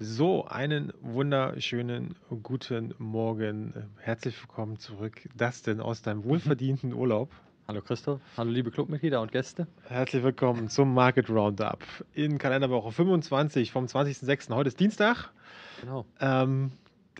So, einen wunderschönen guten Morgen. Herzlich willkommen zurück. Dustin aus deinem wohlverdienten Urlaub. Hallo Christoph, hallo liebe Clubmitglieder und Gäste. Herzlich willkommen zum Market Roundup in Kalenderwoche 25 vom 20.06. Heute ist Dienstag. Genau. Ähm,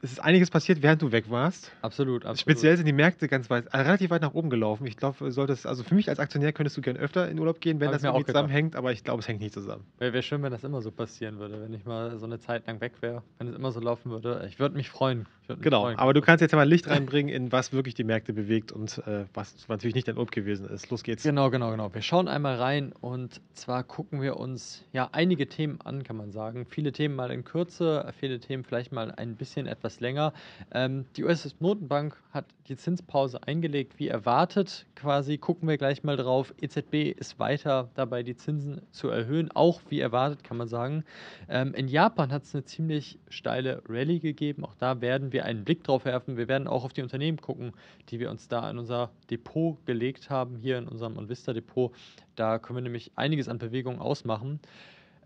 es ist einiges passiert, während du weg warst. Absolut, absolut. Speziell sind die Märkte ganz weit, äh, relativ weit nach oben gelaufen. Ich glaube, solltest, also für mich als Aktionär könntest du gerne öfter in Urlaub gehen, wenn Hab das irgendwie zusammenhängt, aber ich glaube, es hängt nicht zusammen. Wäre wär schön, wenn das immer so passieren würde, wenn ich mal so eine Zeit lang weg wäre, wenn es immer so laufen würde. Ich würde mich freuen. Würd mich Genau, freuen. aber du kannst jetzt ja mal Licht reinbringen, in was wirklich die Märkte bewegt und äh, was natürlich nicht dein Urlaub gewesen ist. Los geht's. Genau, genau, genau. Wir schauen einmal rein und zwar gucken wir uns ja einige Themen an, kann man sagen. Viele Themen mal in Kürze, viele Themen vielleicht mal ein bisschen etwas länger. Ähm, die US-Notenbank hat die Zinspause eingelegt, wie erwartet quasi. Gucken wir gleich mal drauf. EZB ist weiter dabei, die Zinsen zu erhöhen, auch wie erwartet, kann man sagen. Ähm, in Japan hat es eine ziemlich steile Rallye gegeben. Auch da werden wir einen Blick drauf werfen. Wir werden auch auf die Unternehmen gucken, die wir uns da in unser Depot gelegt haben, hier in unserem Onvista-Depot. Da können wir nämlich einiges an Bewegung ausmachen.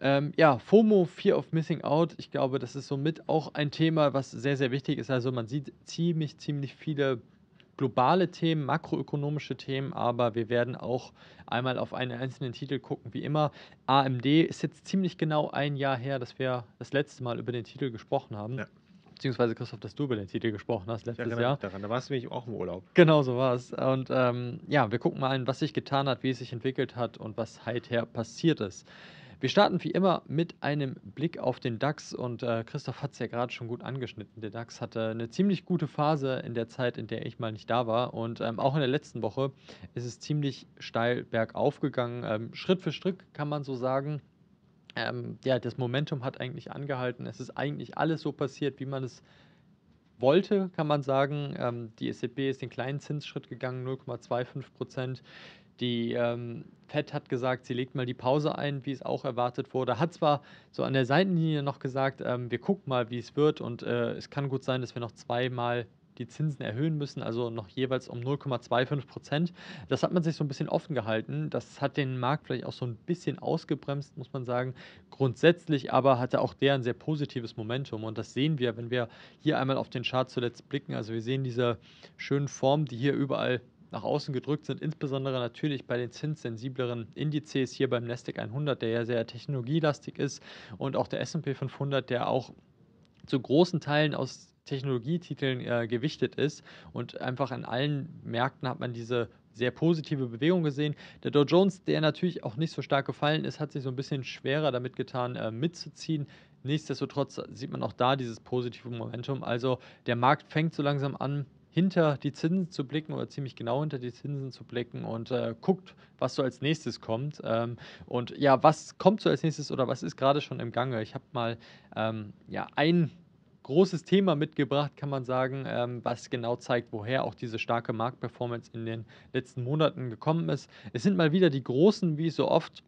Ähm, ja, FOMO, Fear of Missing Out, ich glaube, das ist somit auch ein Thema, was sehr, sehr wichtig ist. Also man sieht ziemlich, ziemlich viele globale Themen, makroökonomische Themen, aber wir werden auch einmal auf einen einzelnen Titel gucken, wie immer. AMD ist jetzt ziemlich genau ein Jahr her, dass wir das letzte Mal über den Titel gesprochen haben. Ja. Beziehungsweise, Christoph, dass du über den Titel gesprochen hast letztes erinnere Jahr. daran, da warst du nämlich auch im Urlaub. Genau so war es. Und ähm, ja, wir gucken mal an, was sich getan hat, wie es sich entwickelt hat und was seither passiert ist. Wir starten wie immer mit einem Blick auf den DAX und äh, Christoph hat es ja gerade schon gut angeschnitten. Der DAX hatte eine ziemlich gute Phase in der Zeit, in der ich mal nicht da war und ähm, auch in der letzten Woche ist es ziemlich steil bergauf gegangen. Ähm, Schritt für Schritt kann man so sagen. Ähm, ja, das Momentum hat eigentlich angehalten. Es ist eigentlich alles so passiert, wie man es wollte, kann man sagen. Ähm, die EZB ist den kleinen Zinsschritt gegangen, 0,25 Prozent. Die ähm, Fed hat gesagt, sie legt mal die Pause ein, wie es auch erwartet wurde. Hat zwar so an der Seitenlinie noch gesagt, ähm, wir gucken mal, wie es wird und äh, es kann gut sein, dass wir noch zweimal die Zinsen erhöhen müssen, also noch jeweils um 0,25 Prozent. Das hat man sich so ein bisschen offen gehalten. Das hat den Markt vielleicht auch so ein bisschen ausgebremst, muss man sagen. Grundsätzlich aber hatte auch der ein sehr positives Momentum und das sehen wir, wenn wir hier einmal auf den Chart zuletzt blicken. Also wir sehen diese schönen Formen, die hier überall nach außen gedrückt sind, insbesondere natürlich bei den zinssensibleren Indizes, hier beim Nasdaq 100, der ja sehr technologielastig ist und auch der S&P 500, der auch zu großen Teilen aus Technologietiteln äh, gewichtet ist und einfach an allen Märkten hat man diese sehr positive Bewegung gesehen. Der Dow Jones, der natürlich auch nicht so stark gefallen ist, hat sich so ein bisschen schwerer damit getan, äh, mitzuziehen. Nichtsdestotrotz sieht man auch da dieses positive Momentum. Also der Markt fängt so langsam an, hinter die Zinsen zu blicken oder ziemlich genau hinter die Zinsen zu blicken und äh, guckt, was so als nächstes kommt. Ähm, und ja, was kommt so als nächstes oder was ist gerade schon im Gange? Ich habe mal ähm, ja, ein großes Thema mitgebracht, kann man sagen, ähm, was genau zeigt, woher auch diese starke Marktperformance in den letzten Monaten gekommen ist. Es sind mal wieder die großen, wie so oft.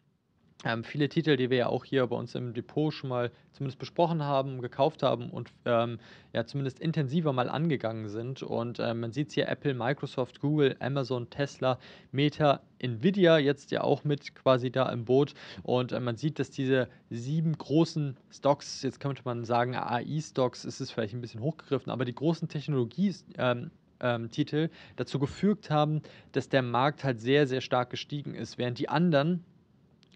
Ähm, viele Titel, die wir ja auch hier bei uns im Depot schon mal zumindest besprochen haben, gekauft haben und ähm, ja zumindest intensiver mal angegangen sind. Und ähm, man sieht es hier Apple, Microsoft, Google, Amazon, Tesla, Meta, Nvidia jetzt ja auch mit quasi da im Boot. Und äh, man sieht, dass diese sieben großen Stocks, jetzt könnte man sagen AI-Stocks, ist es vielleicht ein bisschen hochgegriffen, aber die großen Technologie- ähm, ähm, Titel dazu gefügt haben, dass der Markt halt sehr, sehr stark gestiegen ist, während die anderen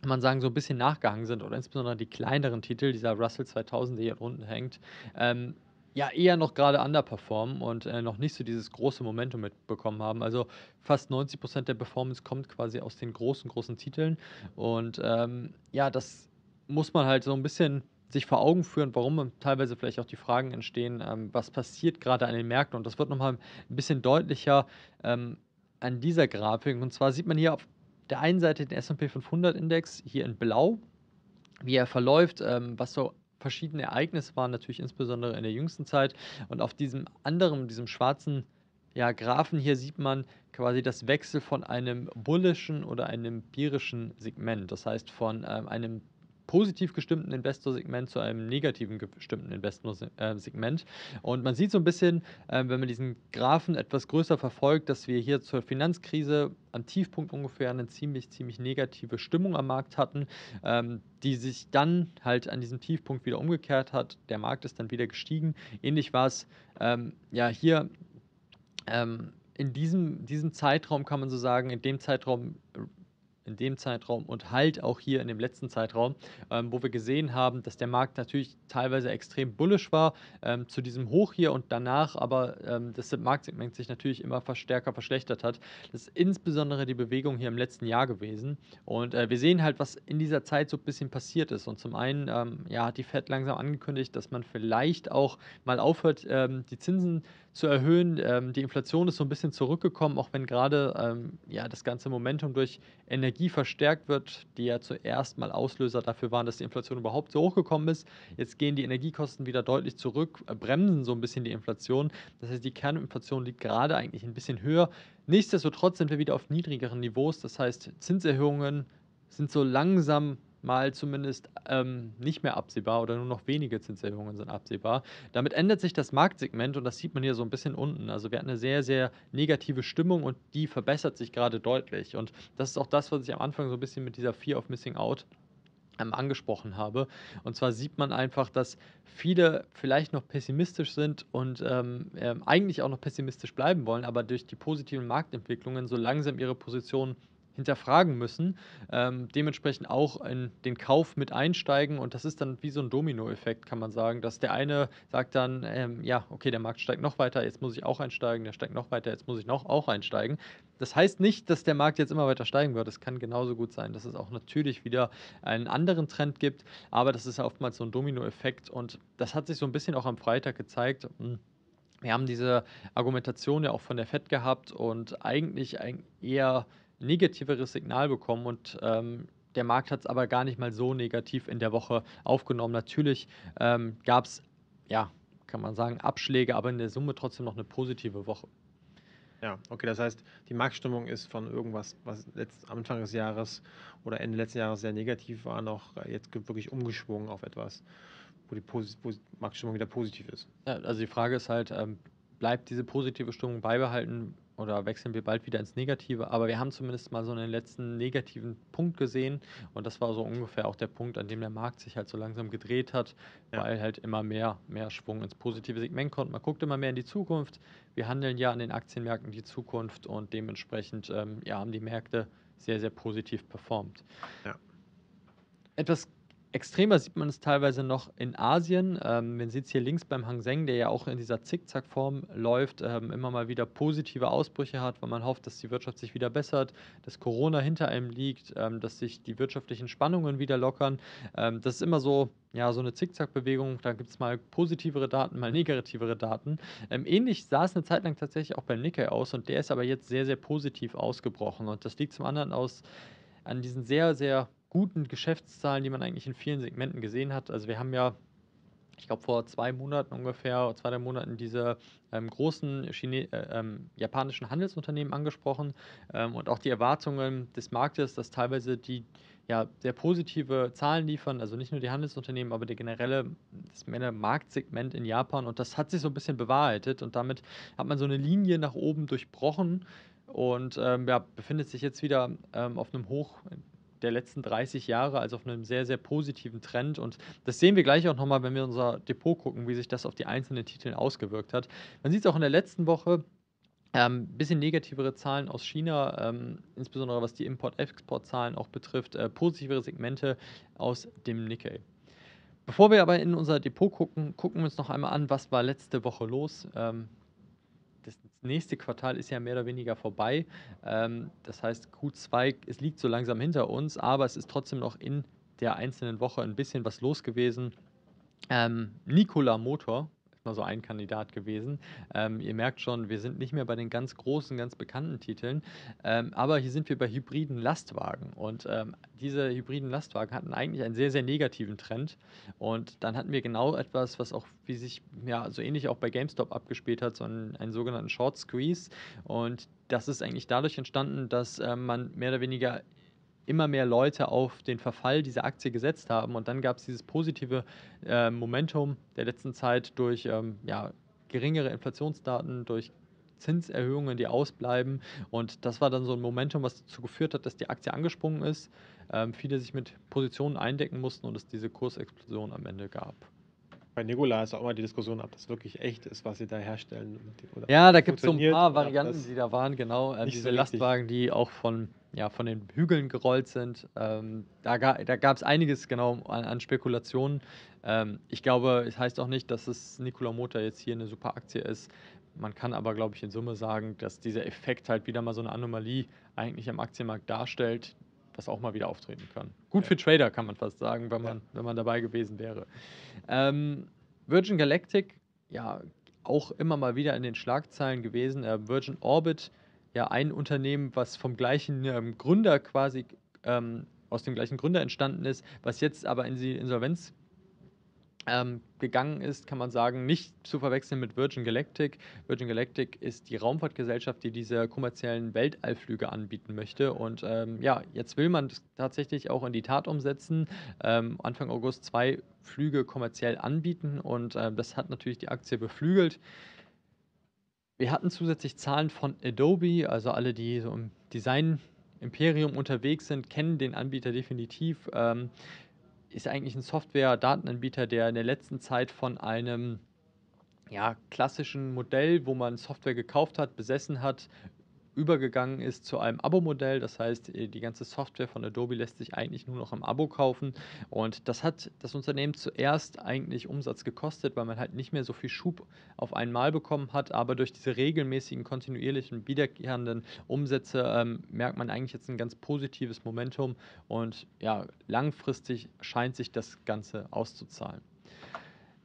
man sagen, so ein bisschen nachgehangen sind oder insbesondere die kleineren Titel, dieser Russell 2000, der hier unten hängt, ähm, ja eher noch gerade underperformen und äh, noch nicht so dieses große Momentum mitbekommen haben. Also fast 90% der Performance kommt quasi aus den großen, großen Titeln. Und ähm, ja, das muss man halt so ein bisschen sich vor Augen führen, warum teilweise vielleicht auch die Fragen entstehen, ähm, was passiert gerade an den Märkten? Und das wird nochmal ein bisschen deutlicher ähm, an dieser Grafik. Und zwar sieht man hier auf der einen Seite den S&P 500 Index hier in Blau, wie er verläuft, ähm, was so verschiedene Ereignisse waren, natürlich insbesondere in der jüngsten Zeit. Und auf diesem anderen, diesem schwarzen ja, Graphen hier sieht man quasi das Wechsel von einem bullischen oder einem bierischen Segment. Das heißt von ähm, einem positiv gestimmten Investorsegment zu einem negativen gestimmten Investorsegment. Äh, und man sieht so ein bisschen, äh, wenn man diesen Graphen etwas größer verfolgt, dass wir hier zur Finanzkrise am Tiefpunkt ungefähr eine ziemlich, ziemlich negative Stimmung am Markt hatten, ähm, die sich dann halt an diesem Tiefpunkt wieder umgekehrt hat. Der Markt ist dann wieder gestiegen. Ähnlich war es ähm, ja hier ähm, in diesem, diesem Zeitraum, kann man so sagen, in dem Zeitraum in dem Zeitraum und halt auch hier in dem letzten Zeitraum, ähm, wo wir gesehen haben, dass der Markt natürlich teilweise extrem bullisch war ähm, zu diesem Hoch hier und danach aber ähm, das Marktsegment sich natürlich immer stärker verschlechtert hat. Das ist insbesondere die Bewegung hier im letzten Jahr gewesen und äh, wir sehen halt, was in dieser Zeit so ein bisschen passiert ist und zum einen ähm, ja, hat die Fed langsam angekündigt, dass man vielleicht auch mal aufhört, ähm, die Zinsen zu erhöhen. Ähm, die Inflation ist so ein bisschen zurückgekommen, auch wenn gerade ähm, ja, das ganze Momentum durch Energie verstärkt wird, die ja zuerst mal Auslöser dafür waren, dass die Inflation überhaupt so hochgekommen ist. Jetzt gehen die Energiekosten wieder deutlich zurück, äh, bremsen so ein bisschen die Inflation. Das heißt, die Kerninflation liegt gerade eigentlich ein bisschen höher. Nichtsdestotrotz sind wir wieder auf niedrigeren Niveaus. Das heißt, Zinserhöhungen sind so langsam mal zumindest ähm, nicht mehr absehbar oder nur noch wenige Zinserhöhungen sind absehbar. Damit ändert sich das Marktsegment und das sieht man hier so ein bisschen unten. Also wir hatten eine sehr, sehr negative Stimmung und die verbessert sich gerade deutlich. Und das ist auch das, was ich am Anfang so ein bisschen mit dieser Fear of Missing Out ähm, angesprochen habe. Und zwar sieht man einfach, dass viele vielleicht noch pessimistisch sind und ähm, äh, eigentlich auch noch pessimistisch bleiben wollen, aber durch die positiven Marktentwicklungen so langsam ihre Position hinterfragen müssen, ähm, dementsprechend auch in den Kauf mit einsteigen. Und das ist dann wie so ein Dominoeffekt, kann man sagen, dass der eine sagt dann, ähm, ja, okay, der Markt steigt noch weiter, jetzt muss ich auch einsteigen, der steigt noch weiter, jetzt muss ich noch auch einsteigen. Das heißt nicht, dass der Markt jetzt immer weiter steigen wird, es kann genauso gut sein, dass es auch natürlich wieder einen anderen Trend gibt, aber das ist oftmals so ein Dominoeffekt. Und das hat sich so ein bisschen auch am Freitag gezeigt. Hm, wir haben diese Argumentation ja auch von der FED gehabt. Und eigentlich eher negativeres Signal bekommen und ähm, der Markt hat es aber gar nicht mal so negativ in der Woche aufgenommen. Natürlich ähm, gab es, ja, kann man sagen, Abschläge, aber in der Summe trotzdem noch eine positive Woche. Ja, okay, das heißt, die Marktstimmung ist von irgendwas, was letzt, Anfang des Jahres oder Ende letzten Jahres sehr negativ war, noch jetzt wirklich umgeschwungen auf etwas, wo die Posi Marktstimmung wieder positiv ist. Ja, also die Frage ist halt, ähm, bleibt diese positive Stimmung beibehalten? oder wechseln wir bald wieder ins Negative. Aber wir haben zumindest mal so einen letzten negativen Punkt gesehen. Und das war so ungefähr auch der Punkt, an dem der Markt sich halt so langsam gedreht hat, ja. weil halt immer mehr, mehr Schwung ins positive Segment kommt. Man guckt immer mehr in die Zukunft. Wir handeln ja an den Aktienmärkten die Zukunft und dementsprechend ähm, ja, haben die Märkte sehr, sehr positiv performt. Ja. Etwas Extremer sieht man es teilweise noch in Asien. Ähm, man sieht es hier links beim Hang Seng, der ja auch in dieser Zickzackform läuft, ähm, immer mal wieder positive Ausbrüche hat, weil man hofft, dass die Wirtschaft sich wieder bessert, dass Corona hinter einem liegt, ähm, dass sich die wirtschaftlichen Spannungen wieder lockern. Ähm, das ist immer so, ja, so eine Zickzackbewegung. Da gibt es mal positivere Daten, mal negativere Daten. Ähm, ähnlich sah es eine Zeit lang tatsächlich auch beim Nikkei aus und der ist aber jetzt sehr, sehr positiv ausgebrochen. Und das liegt zum anderen aus an diesen sehr, sehr guten Geschäftszahlen, die man eigentlich in vielen Segmenten gesehen hat. Also wir haben ja, ich glaube vor zwei Monaten ungefähr, zwei, drei Monaten diese ähm, großen Chine äh, ähm, japanischen Handelsunternehmen angesprochen ähm, und auch die Erwartungen des Marktes, dass teilweise die ja, sehr positive Zahlen liefern, also nicht nur die Handelsunternehmen, aber der generelle, das Marktsegment in Japan. Und das hat sich so ein bisschen bewahrheitet und damit hat man so eine Linie nach oben durchbrochen. Und ähm, ja, befindet sich jetzt wieder ähm, auf einem Hoch der letzten 30 Jahre, also auf einem sehr, sehr positiven Trend. Und das sehen wir gleich auch nochmal, wenn wir unser Depot gucken, wie sich das auf die einzelnen Titel ausgewirkt hat. Man sieht es auch in der letzten Woche, ein ähm, bisschen negativere Zahlen aus China, ähm, insbesondere was die Import-Export-Zahlen auch betrifft, äh, positivere Segmente aus dem Nikkei. Bevor wir aber in unser Depot gucken, gucken wir uns noch einmal an, was war letzte Woche los. Ähm, das nächste Quartal ist ja mehr oder weniger vorbei. Ähm, das heißt, Q2, es liegt so langsam hinter uns, aber es ist trotzdem noch in der einzelnen Woche ein bisschen was los gewesen. Ähm, Nikola Motor, mal so ein Kandidat gewesen. Ähm, ihr merkt schon, wir sind nicht mehr bei den ganz großen, ganz bekannten Titeln, ähm, aber hier sind wir bei hybriden Lastwagen. Und ähm, diese hybriden Lastwagen hatten eigentlich einen sehr, sehr negativen Trend. Und dann hatten wir genau etwas, was auch, wie sich ja so ähnlich auch bei GameStop abgespielt hat, so einen, einen sogenannten Short Squeeze. Und das ist eigentlich dadurch entstanden, dass äh, man mehr oder weniger immer mehr Leute auf den Verfall dieser Aktie gesetzt haben. Und dann gab es dieses positive äh, Momentum der letzten Zeit durch ähm, ja, geringere Inflationsdaten, durch Zinserhöhungen, die ausbleiben. Und das war dann so ein Momentum, was dazu geführt hat, dass die Aktie angesprungen ist, ähm, viele sich mit Positionen eindecken mussten und es diese Kursexplosion am Ende gab. Bei Nikola ist auch immer die Diskussion, ob das wirklich echt ist, was sie da herstellen. ja, da gibt es so ein paar Varianten, die da waren, genau. Äh, diese so Lastwagen, die auch von, ja, von den Hügeln gerollt sind. Ähm, da ga, da gab es einiges genau an, an Spekulationen. Ähm, ich glaube, es heißt auch nicht, dass es Nikola Motor jetzt hier eine super Aktie ist. Man kann aber, glaube ich, in Summe sagen, dass dieser Effekt halt wieder mal so eine Anomalie eigentlich am Aktienmarkt darstellt, was auch mal wieder auftreten kann. Gut ja. für Trader, kann man fast sagen, wenn man, ja. wenn man dabei gewesen wäre. Ähm, Virgin Galactic, ja, auch immer mal wieder in den Schlagzeilen gewesen. Äh, Virgin Orbit, ja, ein Unternehmen, was vom gleichen ähm, Gründer quasi, ähm, aus dem gleichen Gründer entstanden ist, was jetzt aber in die Insolvenz ähm, gegangen ist, kann man sagen, nicht zu verwechseln mit Virgin Galactic. Virgin Galactic ist die Raumfahrtgesellschaft, die diese kommerziellen Weltallflüge anbieten möchte. Und ähm, ja, jetzt will man das tatsächlich auch in die Tat umsetzen. Ähm, Anfang August zwei Flüge kommerziell anbieten und äh, das hat natürlich die Aktie beflügelt. Wir hatten zusätzlich Zahlen von Adobe, also alle, die so im Design Imperium unterwegs sind, kennen den Anbieter definitiv. Ähm, ist eigentlich ein Software-Datenanbieter, der in der letzten Zeit von einem ja, klassischen Modell, wo man Software gekauft hat, besessen hat, übergegangen ist zu einem Abo-Modell. Das heißt, äh, die ganze Software von Adobe lässt sich eigentlich nur noch im Abo kaufen. Und das hat das Unternehmen zuerst eigentlich Umsatz gekostet, weil man halt nicht mehr so viel Schub auf einmal bekommen hat. Aber durch diese regelmäßigen, kontinuierlichen, wiederkehrenden Umsätze ähm, merkt man eigentlich jetzt ein ganz positives Momentum. Und ja, langfristig scheint sich das Ganze auszuzahlen.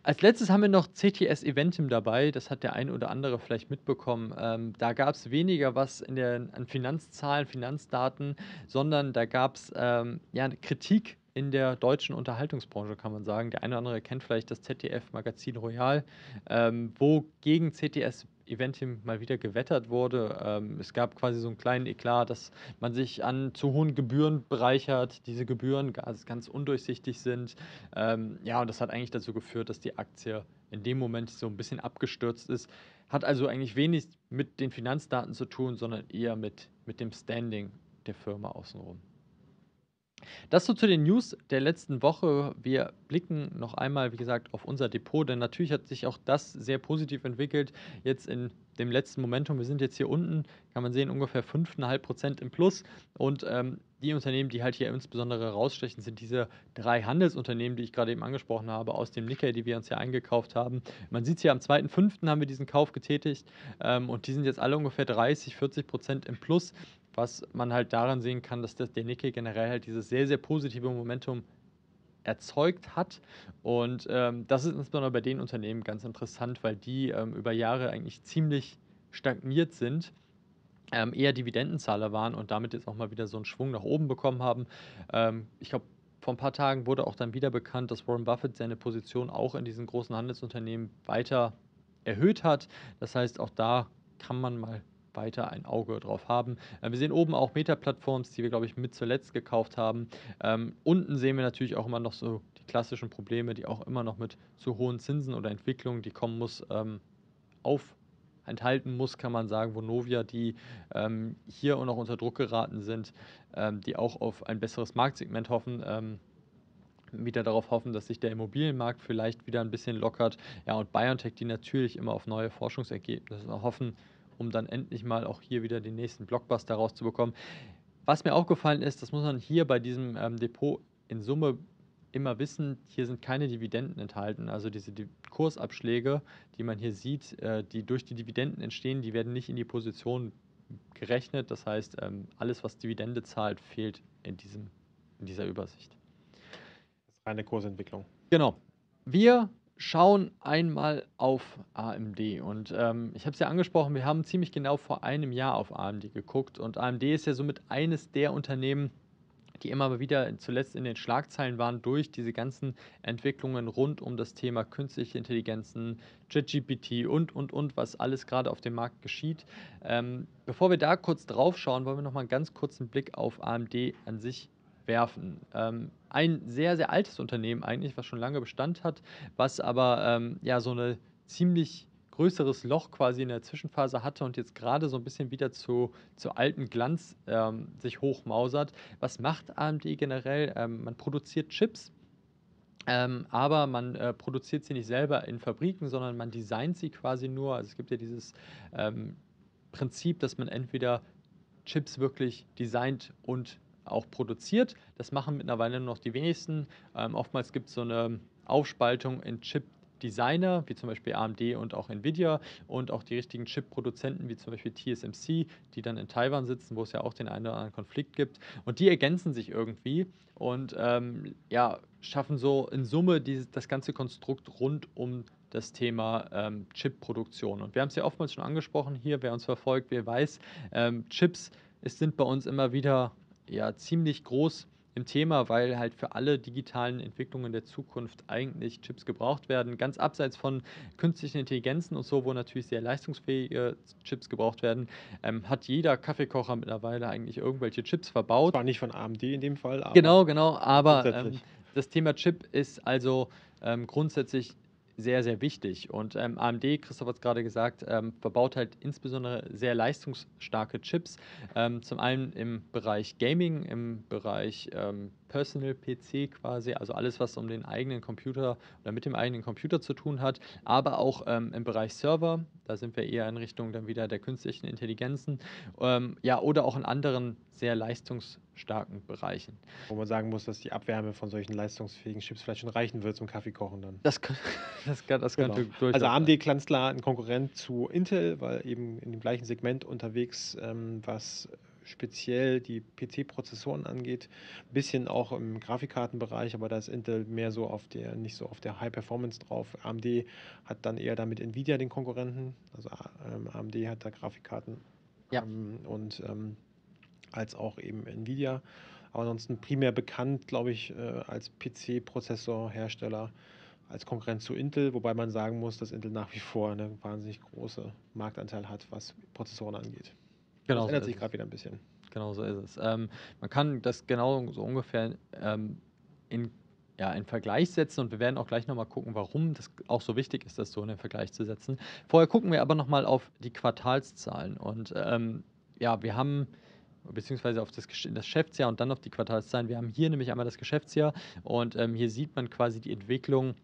Als letztes haben wir noch CTS Eventim dabei. Das hat der eine oder andere vielleicht mitbekommen. Ähm, da gab es weniger was in der, an Finanzzahlen, Finanzdaten, sondern da gab es ähm, ja, Kritik in der deutschen Unterhaltungsbranche, kann man sagen. Der eine oder andere kennt vielleicht das ZDF-Magazin Royal, ähm, wo gegen CTS Eventim mal wieder gewettert wurde. Ähm, es gab quasi so einen kleinen Eklat, dass man sich an zu hohen Gebühren bereichert, diese Gebühren ganz, ganz undurchsichtig sind. Ähm, ja, und das hat eigentlich dazu geführt, dass die Aktie in dem Moment so ein bisschen abgestürzt ist. Hat also eigentlich wenig mit den Finanzdaten zu tun, sondern eher mit, mit dem Standing der Firma außenrum. Das so zu den News der letzten Woche. Wir blicken noch einmal, wie gesagt, auf unser Depot, denn natürlich hat sich auch das sehr positiv entwickelt. Jetzt in dem letzten Momentum, wir sind jetzt hier unten, kann man sehen, ungefähr 5,5% im Plus. Und ähm, die Unternehmen, die halt hier insbesondere rausstechen, sind diese drei Handelsunternehmen, die ich gerade eben angesprochen habe, aus dem Nikkei, die wir uns hier eingekauft haben. Man sieht es hier am 2.5. haben wir diesen Kauf getätigt ähm, und die sind jetzt alle ungefähr 30, 40 Prozent im Plus was man halt daran sehen kann, dass das, der Nikkei generell halt dieses sehr, sehr positive Momentum erzeugt hat. Und ähm, das ist insbesondere bei den Unternehmen ganz interessant, weil die ähm, über Jahre eigentlich ziemlich stagniert sind. Ähm, eher Dividendenzahler waren und damit jetzt auch mal wieder so einen Schwung nach oben bekommen haben. Ähm, ich glaube, vor ein paar Tagen wurde auch dann wieder bekannt, dass Warren Buffett seine Position auch in diesen großen Handelsunternehmen weiter erhöht hat. Das heißt, auch da kann man mal weiter ein Auge drauf haben. Äh, wir sehen oben auch Meta-Plattforms, die wir, glaube ich, mit zuletzt gekauft haben. Ähm, unten sehen wir natürlich auch immer noch so die klassischen Probleme, die auch immer noch mit zu hohen Zinsen oder Entwicklungen, die kommen muss, ähm, auf enthalten muss, kann man sagen, Vonovia, die ähm, hier auch noch unter Druck geraten sind, ähm, die auch auf ein besseres Marktsegment hoffen, ähm, wieder darauf hoffen, dass sich der Immobilienmarkt vielleicht wieder ein bisschen lockert. Ja, und BioNTech, die natürlich immer auf neue Forschungsergebnisse hoffen, um dann endlich mal auch hier wieder den nächsten Blockbuster rauszubekommen. Was mir aufgefallen ist, das muss man hier bei diesem ähm, Depot in Summe immer wissen, hier sind keine Dividenden enthalten. Also diese die Kursabschläge, die man hier sieht, äh, die durch die Dividenden entstehen, die werden nicht in die Position gerechnet. Das heißt, ähm, alles, was Dividende zahlt, fehlt in, diesem, in dieser Übersicht. Das ist reine Kursentwicklung. Genau. Wir schauen einmal auf AMD. Und ähm, ich habe es ja angesprochen, wir haben ziemlich genau vor einem Jahr auf AMD geguckt. Und AMD ist ja somit eines der Unternehmen, die immer wieder zuletzt in den Schlagzeilen waren durch diese ganzen Entwicklungen rund um das Thema künstliche Intelligenzen, ChatGPT und, und, und, was alles gerade auf dem Markt geschieht. Ähm, bevor wir da kurz drauf schauen, wollen wir noch mal einen ganz kurzen Blick auf AMD an sich werfen. Ähm, ein sehr, sehr altes Unternehmen eigentlich, was schon lange Bestand hat, was aber ähm, ja so eine ziemlich größeres Loch quasi in der Zwischenphase hatte und jetzt gerade so ein bisschen wieder zu, zu alten Glanz ähm, sich hochmausert. Was macht AMD generell? Ähm, man produziert Chips, ähm, aber man äh, produziert sie nicht selber in Fabriken, sondern man designt sie quasi nur. Also es gibt ja dieses ähm, Prinzip, dass man entweder Chips wirklich designt und auch produziert. Das machen mittlerweile nur noch die wenigsten. Ähm, oftmals gibt es so eine Aufspaltung in Chip Designer, wie zum Beispiel AMD und auch Nvidia und auch die richtigen Chip-Produzenten, wie zum Beispiel TSMC, die dann in Taiwan sitzen, wo es ja auch den einen oder anderen Konflikt gibt. Und die ergänzen sich irgendwie und ähm, ja, schaffen so in Summe dieses, das ganze Konstrukt rund um das Thema ähm, Chip-Produktion. Und wir haben es ja oftmals schon angesprochen hier, wer uns verfolgt, wer weiß, ähm, Chips es sind bei uns immer wieder ja, ziemlich groß im Thema, weil halt für alle digitalen Entwicklungen der Zukunft eigentlich Chips gebraucht werden. Ganz abseits von künstlichen Intelligenzen und so, wo natürlich sehr leistungsfähige Chips gebraucht werden, ähm, hat jeder Kaffeekocher mittlerweile eigentlich irgendwelche Chips verbaut. Zwar nicht von AMD in dem Fall, aber. Genau, genau, aber ähm, das Thema Chip ist also ähm, grundsätzlich sehr, sehr wichtig. Und ähm, AMD, Christoph hat es gerade gesagt, ähm, verbaut halt insbesondere sehr leistungsstarke Chips. Ähm, zum einen im Bereich Gaming, im Bereich ähm, Personal PC quasi, also alles, was um den eigenen Computer oder mit dem eigenen Computer zu tun hat, aber auch ähm, im Bereich Server, da sind wir eher in Richtung dann wieder der künstlichen Intelligenzen, ähm, ja, oder auch in anderen sehr leistungsstarken Bereichen. Wo man sagen muss, dass die Abwärme von solchen leistungsfähigen Chips vielleicht schon reichen wird zum Kaffeekochen dann. Das, das, kann, das genau. könnte durchaus Also AMD ganz klar ein Konkurrent zu Intel, weil eben in dem gleichen Segment unterwegs, ähm, was speziell die PC-Prozessoren angeht, ein bisschen auch im Grafikkartenbereich, aber da ist Intel mehr so auf der, nicht so auf der High Performance drauf. AMD hat dann eher damit Nvidia den Konkurrenten, also ähm, AMD hat da Grafikkarten ja. ähm, und ähm, als auch eben Nvidia. Aber ansonsten primär bekannt, glaube ich, äh, als PC-Prozessorhersteller als Konkurrent zu Intel, wobei man sagen muss, dass Intel nach wie vor einen wahnsinnig großen Marktanteil hat, was Prozessoren angeht. Genau. Das ändert sich gerade wieder ein bisschen. Genau so ist es. Ähm, man kann das genau so ungefähr ähm, in, ja, in Vergleich setzen und wir werden auch gleich nochmal gucken, warum das auch so wichtig ist, das so in den Vergleich zu setzen. Vorher gucken wir aber nochmal auf die Quartalszahlen und ähm, ja, wir haben beziehungsweise auf das, das, Geschäftsjahr und dann auf die Quartalszahlen. Wir haben hier nämlich einmal das Geschäftsjahr und ähm, hier sieht man quasi die Entwicklung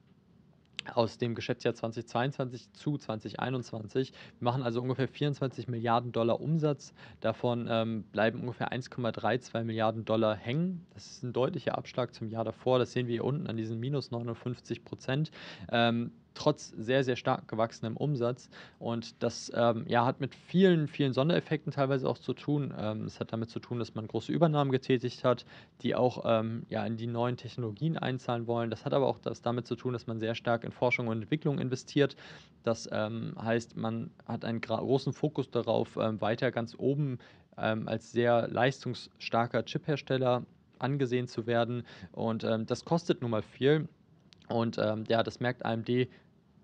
aus dem Geschäftsjahr 2022 zu 2021. Wir machen also ungefähr 24 Milliarden Dollar Umsatz. Davon ähm, bleiben ungefähr 1,32 Milliarden Dollar hängen. Das ist ein deutlicher Abschlag zum Jahr davor. Das sehen wir hier unten an diesen minus 59 Prozent. Ähm, trotz sehr, sehr stark gewachsenem Umsatz. Und das ähm, ja, hat mit vielen, vielen Sondereffekten teilweise auch zu tun. Ähm, es hat damit zu tun, dass man große Übernahmen getätigt hat, die auch ähm, ja, in die neuen Technologien einzahlen wollen. Das hat aber auch das damit zu tun, dass man sehr stark in Forschung und Entwicklung investiert. Das ähm, heißt, man hat einen großen Fokus darauf, ähm, weiter ganz oben ähm, als sehr leistungsstarker Chiphersteller angesehen zu werden. Und das kostet nun mal viel. Und ähm, ja, das merkt AMD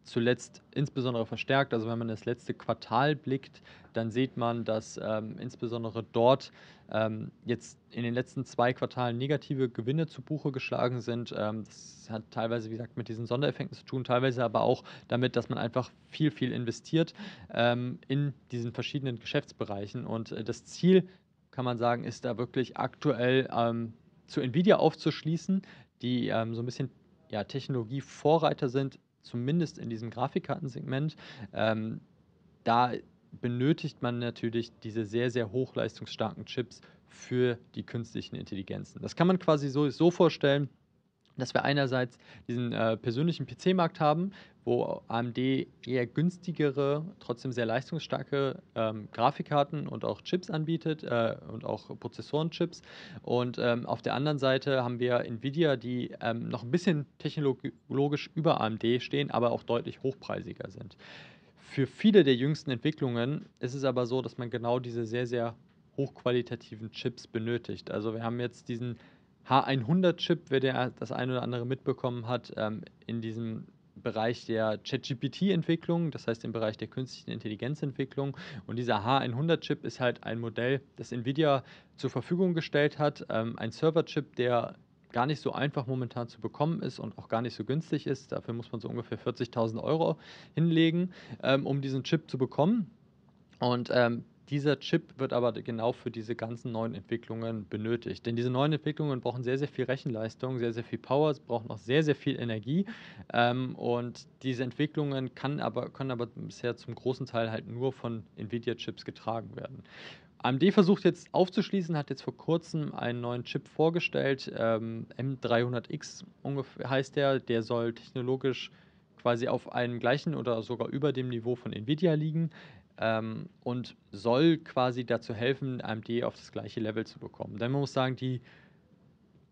zuletzt insbesondere verstärkt. Also wenn man das letzte Quartal blickt, dann sieht man, dass ähm, insbesondere dort ähm, jetzt in den letzten zwei Quartalen negative Gewinne zu Buche geschlagen sind. Ähm, das hat teilweise, wie gesagt, mit diesen Sondereffekten zu tun, teilweise aber auch damit, dass man einfach viel, viel investiert ähm, in diesen verschiedenen Geschäftsbereichen. Und äh, das Ziel, kann man sagen, ist da wirklich aktuell ähm, zu Nvidia aufzuschließen, die ähm, so ein bisschen ja, Technologievorreiter sind, zumindest in diesem Grafikkartensegment. Ähm, da benötigt man natürlich diese sehr, sehr hochleistungsstarken Chips für die künstlichen Intelligenzen. Das kann man quasi so, so vorstellen, dass wir einerseits diesen äh, persönlichen PC-Markt haben, wo AMD eher günstigere, trotzdem sehr leistungsstarke ähm, Grafikkarten und auch Chips anbietet äh, und auch Prozessorenchips. Und ähm, auf der anderen Seite haben wir Nvidia, die ähm, noch ein bisschen technologisch über AMD stehen, aber auch deutlich hochpreisiger sind. Für viele der jüngsten Entwicklungen ist es aber so, dass man genau diese sehr, sehr hochqualitativen Chips benötigt. Also wir haben jetzt diesen H100-Chip, wer der das eine oder andere mitbekommen hat, ähm, in diesem Bereich der ChatGPT-Entwicklung, das heißt im Bereich der künstlichen Intelligenzentwicklung. Und dieser H100-Chip ist halt ein Modell, das NVIDIA zur Verfügung gestellt hat. Ähm, ein Server-Chip, der gar nicht so einfach momentan zu bekommen ist und auch gar nicht so günstig ist. Dafür muss man so ungefähr 40.000 Euro hinlegen, ähm, um diesen Chip zu bekommen. Und ähm, dieser Chip wird aber genau für diese ganzen neuen Entwicklungen benötigt. Denn diese neuen Entwicklungen brauchen sehr, sehr viel Rechenleistung, sehr, sehr viel Power, brauchen auch sehr, sehr viel Energie. Ähm, und diese Entwicklungen kann aber, können aber bisher zum großen Teil halt nur von NVIDIA-Chips getragen werden. AMD versucht jetzt aufzuschließen, hat jetzt vor kurzem einen neuen Chip vorgestellt, ähm, M300X ungefähr heißt der, der soll technologisch quasi auf einem gleichen oder sogar über dem Niveau von Nvidia liegen ähm, und soll quasi dazu helfen, AMD auf das gleiche Level zu bekommen. Denn man muss sagen, die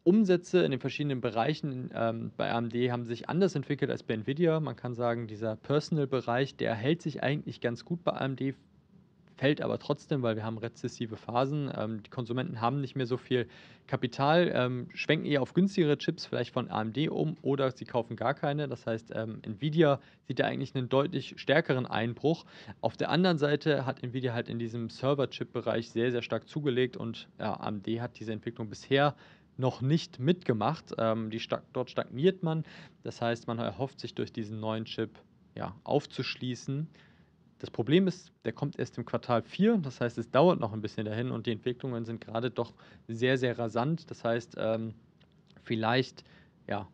Umsätze in den verschiedenen Bereichen ähm, bei AMD haben sich anders entwickelt als bei Nvidia. Man kann sagen, dieser Personal-Bereich, der hält sich eigentlich ganz gut bei AMD, fällt aber trotzdem, weil wir haben rezessive Phasen. Ähm, die Konsumenten haben nicht mehr so viel Kapital, ähm, schwenken eher auf günstigere Chips, vielleicht von AMD um, oder sie kaufen gar keine. Das heißt, ähm, Nvidia sieht da eigentlich einen deutlich stärkeren Einbruch. Auf der anderen Seite hat Nvidia halt in diesem Server-Chip-Bereich sehr, sehr stark zugelegt und ja, AMD hat diese Entwicklung bisher noch nicht mitgemacht. Ähm, die, dort stagniert man. Das heißt, man erhofft sich durch diesen neuen Chip ja, aufzuschließen. Das Problem ist, der kommt erst im Quartal 4, das heißt, es dauert noch ein bisschen dahin und die Entwicklungen sind gerade doch sehr, sehr rasant. Das heißt, ähm, vielleicht ja,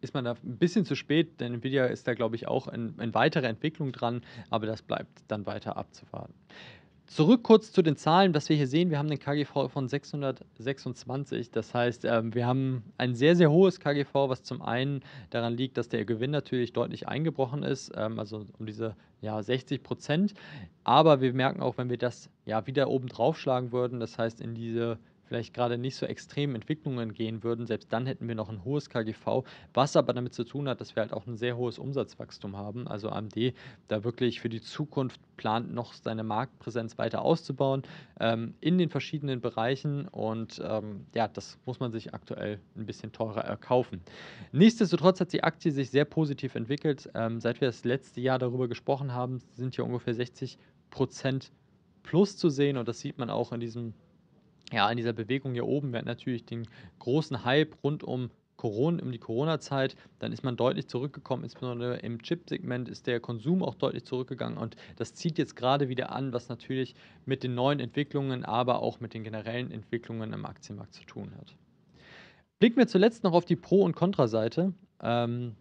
ist man da ein bisschen zu spät, denn Nvidia ist da, glaube ich, auch in, in weiterer Entwicklung dran, aber das bleibt dann weiter abzuwarten. Zurück kurz zu den Zahlen, was wir hier sehen. Wir haben den KGV von 626. Das heißt, ähm, wir haben ein sehr, sehr hohes KGV, was zum einen daran liegt, dass der Gewinn natürlich deutlich eingebrochen ist, ähm, also um diese ja, 60 Prozent. Aber wir merken auch, wenn wir das ja wieder oben draufschlagen würden, das heißt in diese vielleicht gerade nicht so extremen Entwicklungen gehen würden, selbst dann hätten wir noch ein hohes KGV, was aber damit zu tun hat, dass wir halt auch ein sehr hohes Umsatzwachstum haben. Also AMD da wirklich für die Zukunft plant, noch seine Marktpräsenz weiter auszubauen ähm, in den verschiedenen Bereichen und ähm, ja, das muss man sich aktuell ein bisschen teurer erkaufen. Nichtsdestotrotz hat die Aktie sich sehr positiv entwickelt. Ähm, seit wir das letzte Jahr darüber gesprochen haben, sind hier ungefähr 60 Prozent plus zu sehen und das sieht man auch in diesem ja, in dieser Bewegung hier oben, wir hatten natürlich den großen Hype rund um Corona, um die Corona-Zeit, dann ist man deutlich zurückgekommen, insbesondere im Chip-Segment ist der Konsum auch deutlich zurückgegangen und das zieht jetzt gerade wieder an, was natürlich mit den neuen Entwicklungen, aber auch mit den generellen Entwicklungen im Aktienmarkt zu tun hat. Blicken wir zuletzt noch auf die Pro- und Kontra-Seite. Ähm,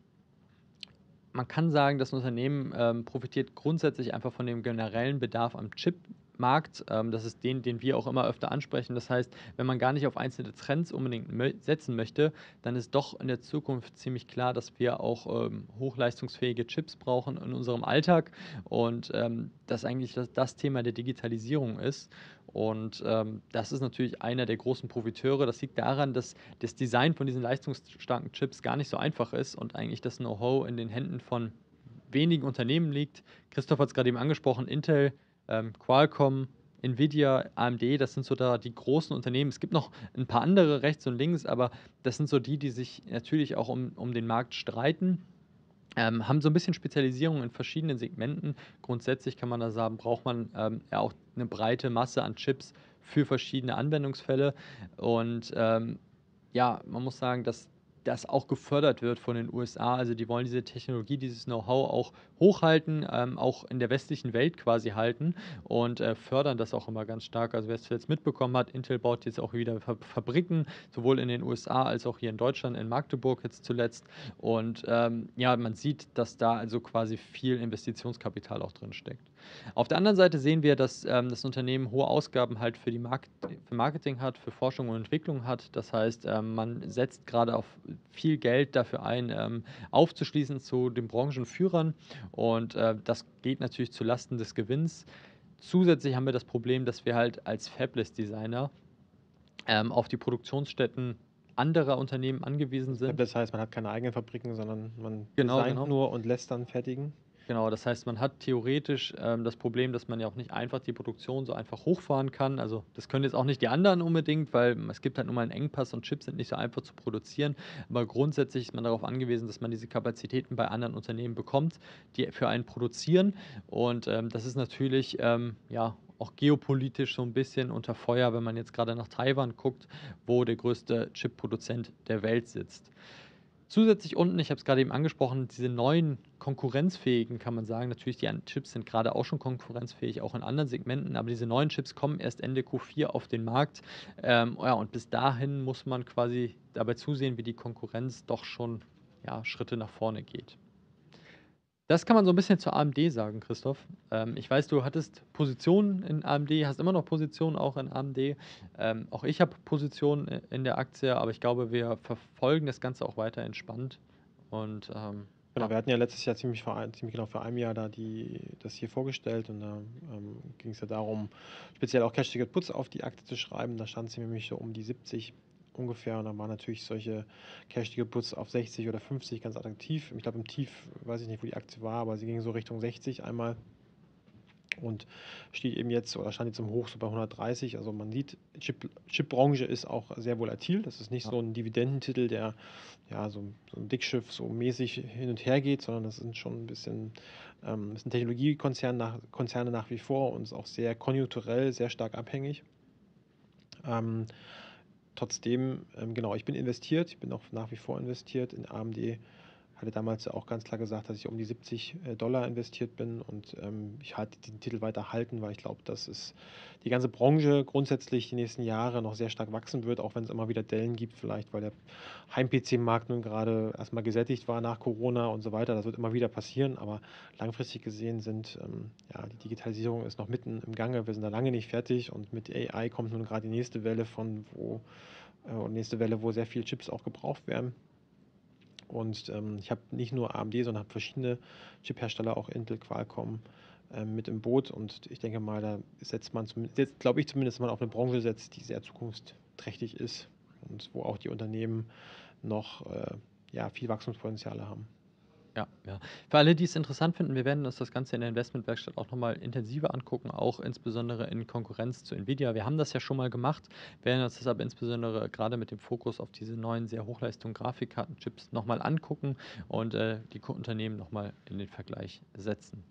man kann sagen, das Unternehmen ähm, profitiert grundsätzlich einfach von dem generellen Bedarf am Chip Markt. Ähm, das ist den, den wir auch immer öfter ansprechen. Das heißt, wenn man gar nicht auf einzelne Trends unbedingt setzen möchte, dann ist doch in der Zukunft ziemlich klar, dass wir auch ähm, hochleistungsfähige Chips brauchen in unserem Alltag und ähm, das eigentlich das, das, Thema der Digitalisierung ist. Und ähm, das ist natürlich einer der großen Profiteure. Das liegt daran, dass das Design von diesen leistungsstarken Chips gar nicht so einfach ist und eigentlich das Know-how in den Händen von wenigen Unternehmen liegt. Christoph hat es gerade eben angesprochen, Intel ähm, Qualcomm, Nvidia, AMD, das sind so da die großen Unternehmen. Es gibt noch ein paar andere rechts und links, aber das sind so die, die sich natürlich auch um, um den Markt streiten. Ähm, haben so ein bisschen Spezialisierung in verschiedenen Segmenten. Grundsätzlich kann man da sagen, braucht man ähm, ja auch eine breite Masse an Chips für verschiedene Anwendungsfälle. Und ähm, ja, man muss sagen, dass das auch gefördert wird von den USA. Also die wollen diese Technologie, dieses Know-how auch hochhalten, ähm, auch in der westlichen Welt quasi halten und äh, fördern das auch immer ganz stark. Also wer es jetzt mitbekommen hat, Intel baut jetzt auch wieder Fabriken, sowohl in den USA als auch hier in Deutschland, in Magdeburg jetzt zuletzt. Und ähm, ja, man sieht, dass da also quasi viel Investitionskapital auch drin steckt. Auf der anderen Seite sehen wir, dass ähm, das Unternehmen hohe Ausgaben halt für die Market für Marketing hat, für Forschung und Entwicklung hat. Das heißt, ähm, man setzt gerade auf viel Geld dafür ein, ähm, aufzuschließen zu den Branchenführern und äh, das geht natürlich zu Lasten des Gewinns. Zusätzlich haben wir das Problem, dass wir halt als Fabless-Designer ähm, auf die Produktionsstätten anderer Unternehmen angewiesen sind. Das heißt, man hat keine eigenen Fabriken, sondern man genau, designt genau. nur und lässt dann fertigen. Genau, das heißt, man hat theoretisch ähm, das Problem, dass man ja auch nicht einfach die Produktion so einfach hochfahren kann. Also das können jetzt auch nicht die anderen unbedingt, weil es gibt halt nun mal einen Engpass und Chips sind nicht so einfach zu produzieren. Aber grundsätzlich ist man darauf angewiesen, dass man diese Kapazitäten bei anderen Unternehmen bekommt, die für einen produzieren. Und ähm, das ist natürlich ähm, ja auch geopolitisch so ein bisschen unter Feuer, wenn man jetzt gerade nach Taiwan guckt, wo der größte Chip-Produzent der Welt sitzt. Zusätzlich unten, ich habe es gerade eben angesprochen, diese neuen konkurrenzfähigen, kann man sagen, natürlich die Chips sind gerade auch schon konkurrenzfähig, auch in anderen Segmenten, aber diese neuen Chips kommen erst Ende Q4 auf den Markt. Ähm, ja, und bis dahin muss man quasi dabei zusehen, wie die Konkurrenz doch schon ja, Schritte nach vorne geht. Das kann man so ein bisschen zur AMD sagen, Christoph. Ähm, ich weiß, du hattest Positionen in AMD, hast immer noch Positionen auch in AMD. Ähm, auch ich habe Positionen in der Aktie, aber ich glaube, wir verfolgen das Ganze auch weiter entspannt. Und ähm, Genau, wir hatten ja letztes Jahr ziemlich, vor, ziemlich genau vor einem Jahr da die, das hier vorgestellt und da ähm, ging es ja darum, speziell auch Cash Ticket Puts auf die Akte zu schreiben. Da stand sie nämlich so um die 70 ungefähr. Und dann waren natürlich solche Cash-Puts auf 60 oder 50 ganz attraktiv. Ich glaube, im Tief, weiß ich nicht, wo die Aktie war, aber sie ging so Richtung 60 einmal und steht eben jetzt oder stand jetzt im Hoch so bei 130. Also man sieht, Chip, Chip-Branche ist auch sehr volatil. Das ist nicht ja. so ein Dividendentitel, der ja so, so, ein Dickschiff so mäßig hin und her geht, sondern das sind schon ein bisschen, ähm, das sind Technologiekonzerne nach, Konzerne nach wie vor und ist auch sehr konjunkturell, sehr stark abhängig. Ähm, trotzdem, ähm, genau, ich bin investiert, ich bin auch nach wie vor investiert in AMD. Hatte damals auch ganz klar gesagt, dass ich um die 70 äh, Dollar investiert bin und ähm, ich halte den Titel weiter halten, weil ich glaube, dass es die ganze Branche grundsätzlich die nächsten Jahre noch sehr stark wachsen wird, auch wenn es immer wieder Dellen gibt, vielleicht weil der Heim-PC-Markt nun gerade erstmal gesättigt war nach Corona und so weiter. Das wird immer wieder passieren, aber langfristig gesehen sind, ähm, ja, die Digitalisierung ist noch mitten im Gange. Wir sind da lange nicht fertig und mit AI kommt nun gerade die nächste Welle von wo äh, nächste Welle, wo sehr viele Chips auch gebraucht werden. Und ähm, ich habe nicht nur AMD, sondern habe verschiedene Chip-Hersteller, auch Intel, Qualcomm, ähm, mit im Boot. Und ich denke mal, da setzt man, jetzt glaube ich zumindest, mal auf eine Branche setzt, die sehr zukunftsträchtig ist und wo auch die Unternehmen noch äh, ja, viel Wachstumspotenziale haben. Ja, ja. Für alle, die es interessant finden, wir werden uns das Ganze in der Investmentwerkstatt auch nochmal intensiver angucken, auch insbesondere in Konkurrenz zu Nvidia. Wir haben das ja schon mal gemacht, werden uns das aber insbesondere gerade mit dem Fokus auf diese neuen, sehr hochleistung Grafikkartenchips nochmal angucken und äh, die Unternehmen nochmal in den Vergleich setzen.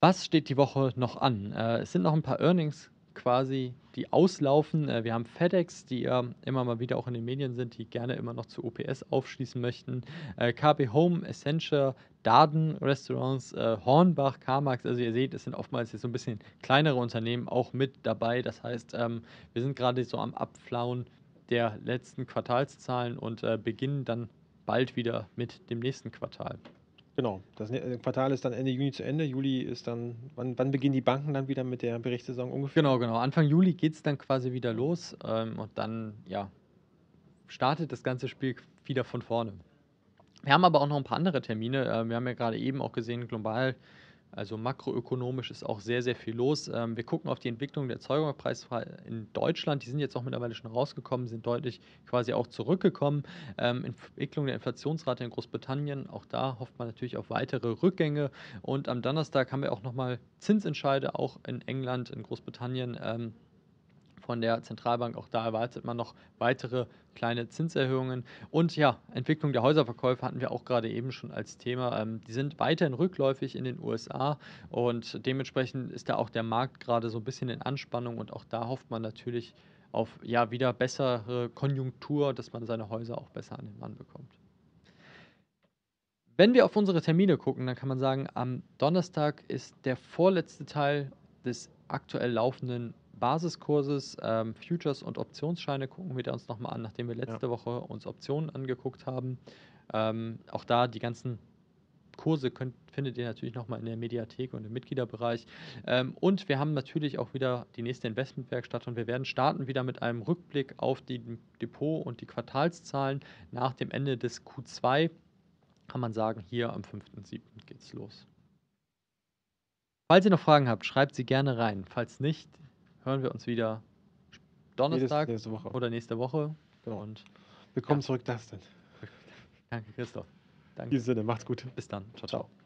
Was steht die Woche noch an? Äh, es sind noch ein paar Earnings quasi, die auslaufen. Äh, wir haben FedEx, die ja immer mal wieder auch in den Medien sind, die gerne immer noch zu OPS aufschließen möchten. Äh, KB Home, Essentia, Darden Restaurants, äh, Hornbach, Carmax. Also ihr seht, es sind oftmals jetzt so ein bisschen kleinere Unternehmen auch mit dabei. Das heißt, ähm, wir sind gerade so am Abflauen der letzten Quartalszahlen und beginnen dann bald wieder mit dem nächsten Quartal. Genau, das ne-, Quartal ist dann Ende Juni zu Ende. Juli ist dann, wann, wann beginnen die Banken dann wieder mit der Berichtssaison ungefähr? Genau, genau. Anfang Juli geht es dann quasi wieder los ähm, und dann, ja, startet das ganze Spiel wieder von vorne. Wir haben aber auch noch ein paar andere Termine. Äh, wir haben ja gerade eben auch gesehen, global also makroökonomisch ist auch sehr, sehr viel los. Ähm, wir gucken auf die Entwicklung der Erzeugerpreise in Deutschland. Die sind jetzt auch mittlerweile schon rausgekommen, sind deutlich quasi auch zurückgekommen. Ähm, Entwicklung der Inflationsrate in Großbritannien, auch da hofft man natürlich auf weitere Rückgänge. Und am Donnerstag haben wir auch nochmal Zinsentscheide, auch in England, in Großbritannien. Von der Zentralbank. Auch da erwartet man noch weitere kleine Zinserhöhungen. Und ja, Entwicklung der Häuserverkäufe hatten wir auch gerade eben schon als Thema. Ähm, die sind weiterhin rückläufig in den USA und dementsprechend ist da auch der Markt gerade so ein bisschen in Anspannung und auch da hofft man natürlich auf ja wieder bessere Konjunktur, dass man seine Häuser auch besser an den Mann bekommt. Wenn wir auf unsere Termine gucken, dann kann man sagen, am Donnerstag ist der vorletzte Teil des aktuell laufenden Basiskurses, ähm, Futures und Optionsscheine gucken wir uns nochmal an, nachdem wir letzte ja. Woche uns Optionen angeguckt haben. Ähm, auch da die ganzen Kurse könnt, findet ihr natürlich nochmal in der Mediathek und im Mitgliederbereich. Ähm, und wir haben natürlich auch wieder die nächste Investmentwerkstatt und wir werden starten wieder mit einem Rückblick auf die Depot- und die Quartalszahlen nach dem Ende des Q2. Kann man sagen, hier am 5.7. geht's los. Falls ihr noch Fragen habt, schreibt sie gerne rein. Falls nicht, hören wir uns wieder Donnerstag nächste oder nächste Woche. Genau. Und Willkommen ja. zurück, Dustin. Danke, Christoph. Danke. In diesem Sinne, macht's gut. Bis dann. Ciao, ciao. ciao.